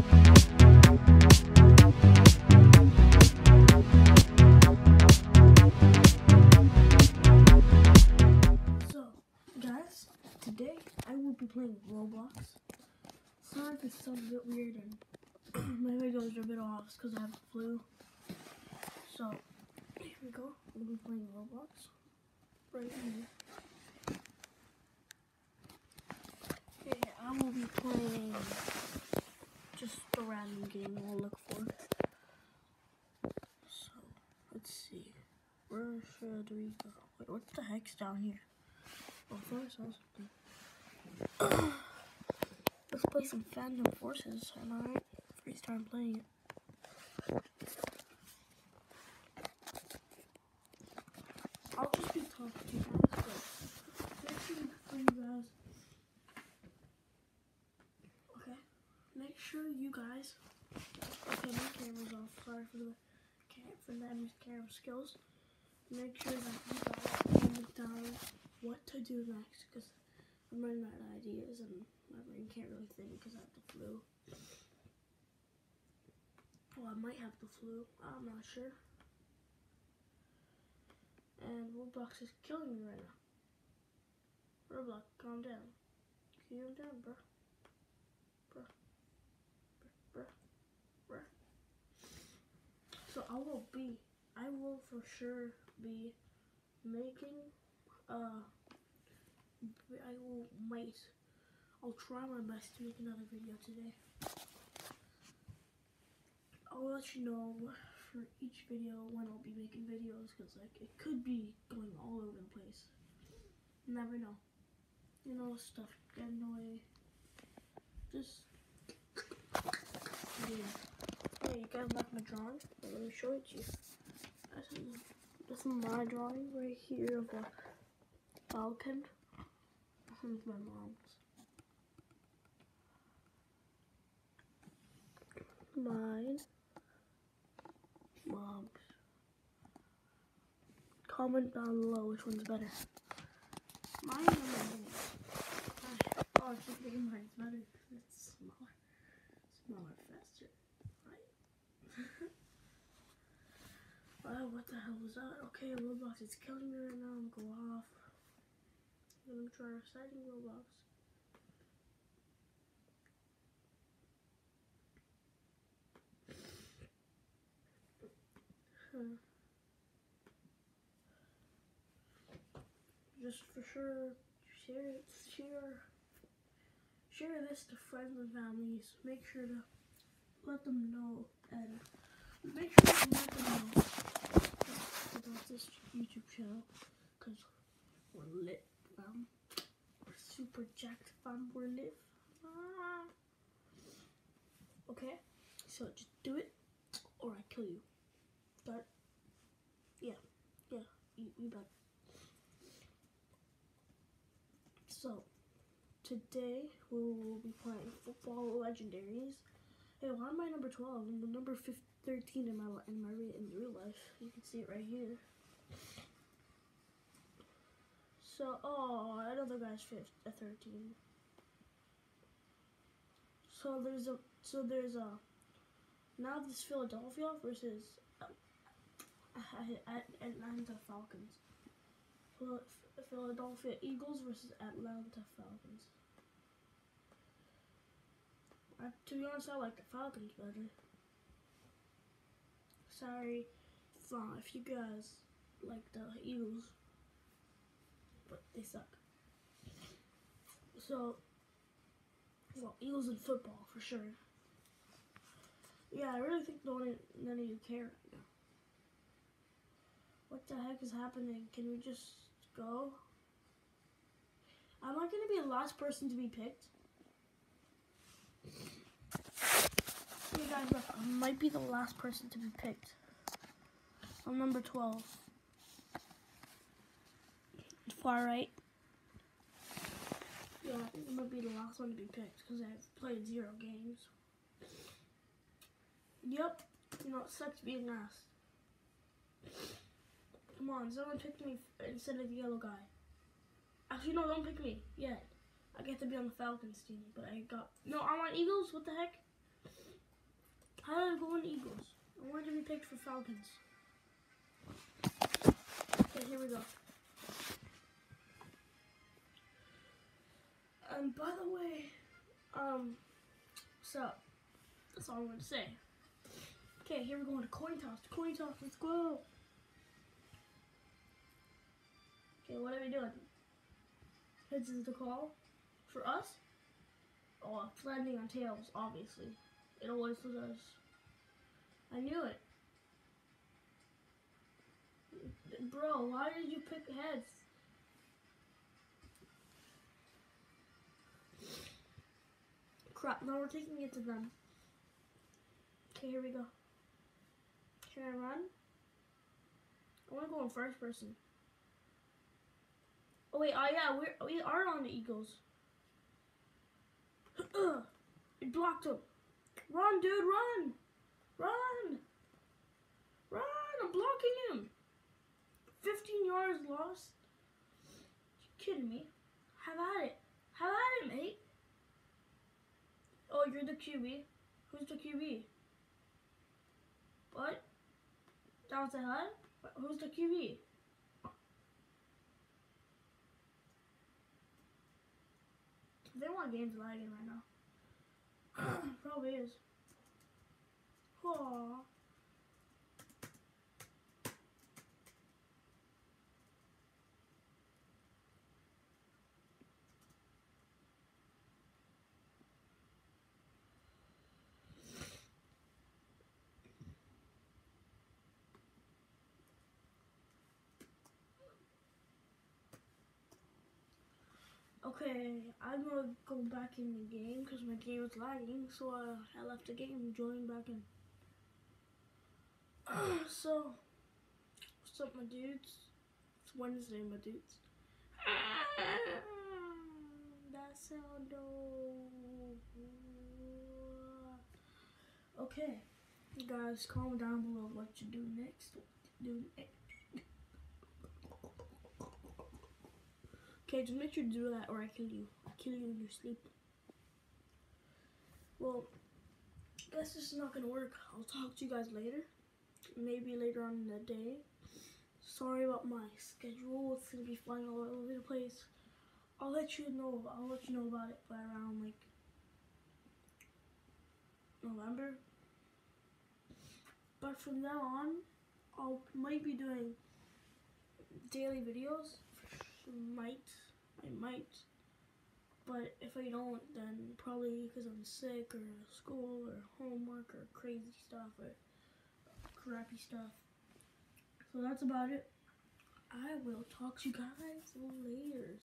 So, guys, today I will be playing Roblox. Sorry if it sounds a bit weird and my videos are a bit off because I have the flu. So, here we go. We'll be playing Roblox right here. Okay, I will be playing random game I'll look for. So, let's see. Where should we go? Wait, what the heck's down here? Oh, something. Let's play some Phantom Forces, am I right? Time playing it. I'll just be talking to you guys, but make sure you guys. Okay, make sure you guys. Okay, my camera's off. Sorry for the for the camera skills. Make sure that you guys comment down what to do next because I'm running out of ideas and my brain can't really think because I have the flu. Well, I might have the flu. I'm not sure. And Roblox is killing me right now. Roblox, calm down. Calm down. Bro. Bro. Bro. So I will be, I will for sure be making, uh, I will might, I'll try my best to make another video today. I'll let you know for each video when I'll be making videos because like it could be going all over the place. Never know. You know stuff getting away. Just yeah. Guys like my drawing? Let me show it to you. This is, my drawing right here of a falcon. This is my mom's. Mine. Mom's. Comment down below which one's better. Mine or mine? Oh, I think mine's better because it's smaller. Smaller, what the hell was that? Okay, Roblox is killing me right now. I'm gonna go off. I'm gonna try reciting Roblox. Just for sure, share it, share, share this to friends and families. Make sure to let them know and make sure to let them know about this YouTube channel because we're lit, fam. We're super jacked, fam. Ah. Okay, so just do it or I kill you. But yeah, yeah, you, you bet. So today we will be playing football legendaries. Hey, why am I number twelve? I'm number 15, 13 in my in my real life. You can see it right here. So, oh, another guy's fifth, a thirteen. So there's a so there's a now this Philadelphia versus Atlanta Falcons. Phil- Philadelphia Eagles versus Atlanta Falcons. I, to be honest, I like the Falcons better. Sorry if you guys like the Eagles, but they suck. So, well, Eagles in football for sure. Yeah, I really think no one, none of you care right now. What the heck is happening? Can we just go? Am I going to be the last person to be picked? Hey guys, look, I might be the last person to be picked. I'm number 12. Far right. Yeah, I think I'm going to be the last one to be picked because I've played zero games. Yep, you know, it sucks being last. Come on, someone pick me instead of the yellow guy. Actually, no, don't pick me yet. I get to be on the Falcons team, but I got no. I'm on Eagles. What the heck? How did it go in Eagles? I wanted to be picked for Falcons. And by the way, um, so that's all I'm gonna say. Okay, here we're going to coin toss. Coin toss. Let's go. Okay, what are we doing? Heads is the call for us. Oh, it's landing on tails, obviously. It always does. I knew it. Bro, why did you pick heads? Crap, now we're taking it to them. Okay, here we go. Can I run? I want to go in first person. Oh wait, oh yeah, we're, we are on the Eagles. it blocked him. Run, dude, run! Run! Run! I'm blocking him! 15 yards lost? You kidding me? Have at it. Have at it, mate. Oh, you're the QB. Who's the QB? What? That was a HUD? Who's the QB? They want games lagging right now. Probably is. Aww. Okay, I'm gonna go back in the game because my game was lagging, so uh, I left the game and joined back in. so, what's up, my dudes? It's Wednesday, my dudes. that sound dope. Okay, you guys, comment down below what you do next. What you do next. Okay, just make sure to do that or I kill you. I kill you in your sleep. Well, guess this is not gonna work. I'll talk to you guys later. Maybe later on in the day. Sorry about my schedule. It's gonna be flying all over the place. I'll let you know. I'll let you know about it by around like November. But from now on, I'll might be doing daily videos might. I might. But if I don't, then probably because I'm sick or school or homework or crazy stuff or crappy stuff. So that's about it. I will talk to you guys later.